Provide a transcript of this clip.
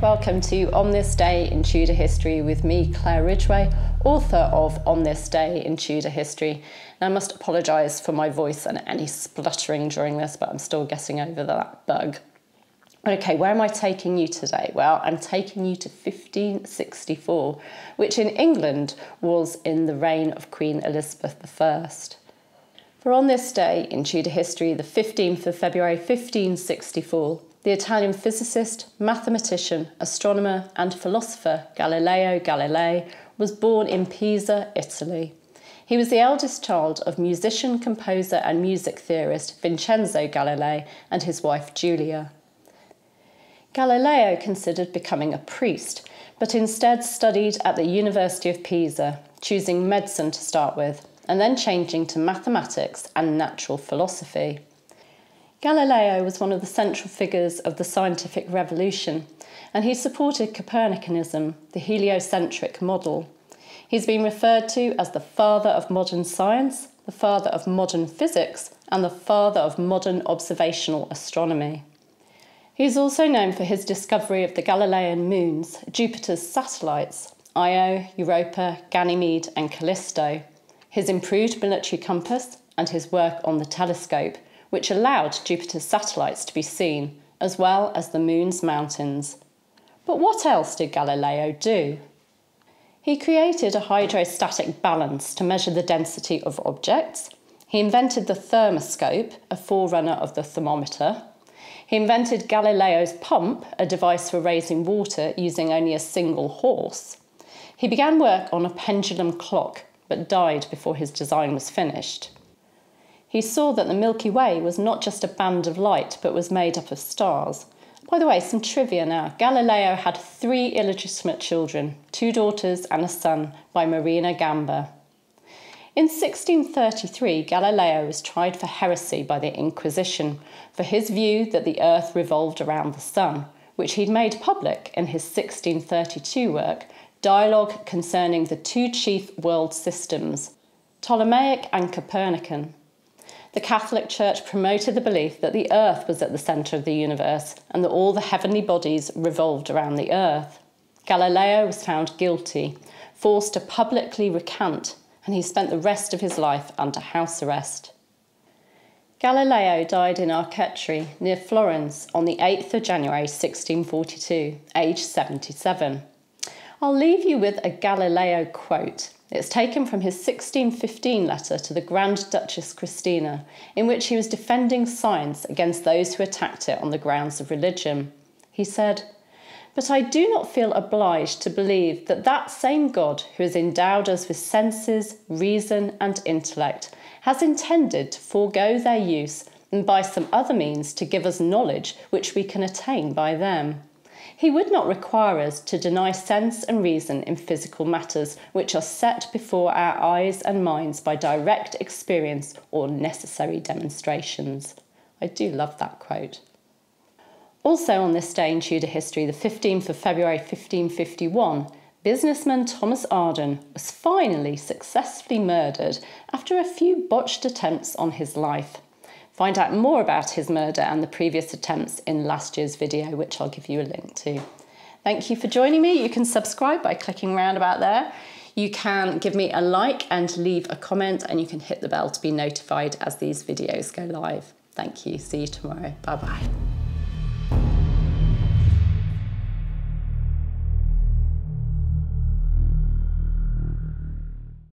welcome to On This Day in Tudor History with me, Claire Ridgway, author of On This Day in Tudor History. And I must apologise for my voice and any spluttering during this, but I'm still getting over that bug. Okay, where am I taking you today? Well, I'm taking you to 1564, which in England was in the reign of Queen Elizabeth I. For on this day in Tudor history, the 15th of February 1564, the Italian physicist, mathematician, astronomer, and philosopher Galileo Galilei was born in Pisa, Italy. He was the eldest child of musician, composer, and music theorist Vincenzo Galilei and his wife Julia. Galileo considered becoming a priest, but instead studied at the University of Pisa, choosing medicine to start with, and then changing to mathematics and natural philosophy. Galileo was one of the central figures of the scientific revolution, and he supported Copernicanism, the heliocentric model. He's been referred to as the father of modern science, the father of modern physics, and the father of modern observational astronomy. He is also known for his discovery of the Galilean moons, Jupiter's satellites, Io, Europa, Ganymede, and Callisto, his improved military compass, and his work on the telescope, which allowed Jupiter's satellites to be seen, as well as the Moon's mountains. But what else did Galileo do? He created a hydrostatic balance to measure the density of objects. He invented the thermoscope, a forerunner of the thermometer. He invented Galileo's pump, a device for raising water using only a single horse. He began work on a pendulum clock, but died before his design was finished he saw that the Milky Way was not just a band of light, but was made up of stars. By the way, some trivia now. Galileo had three illegitimate children, two daughters and a son, by Marina Gamba. In 1633, Galileo was tried for heresy by the Inquisition for his view that the earth revolved around the sun, which he'd made public in his 1632 work, Dialogue Concerning the Two Chief World Systems, Ptolemaic and Copernican the Catholic Church promoted the belief that the earth was at the centre of the universe and that all the heavenly bodies revolved around the earth. Galileo was found guilty, forced to publicly recant, and he spent the rest of his life under house arrest. Galileo died in Arcetri, near Florence, on the 8th of January 1642, aged 77. I'll leave you with a Galileo quote. It's taken from his 1615 letter to the Grand Duchess Christina, in which he was defending science against those who attacked it on the grounds of religion. He said, But I do not feel obliged to believe that that same God who has endowed us with senses, reason, and intellect has intended to forego their use and by some other means to give us knowledge which we can attain by them. He would not require us to deny sense and reason in physical matters which are set before our eyes and minds by direct experience or necessary demonstrations. I do love that quote. Also on this day in Tudor history, the 15th of February 1551, businessman Thomas Arden was finally successfully murdered after a few botched attempts on his life. Find out more about his murder and the previous attempts in last year's video, which I'll give you a link to. Thank you for joining me. You can subscribe by clicking around about there. You can give me a like and leave a comment, and you can hit the bell to be notified as these videos go live. Thank you. See you tomorrow. Bye bye.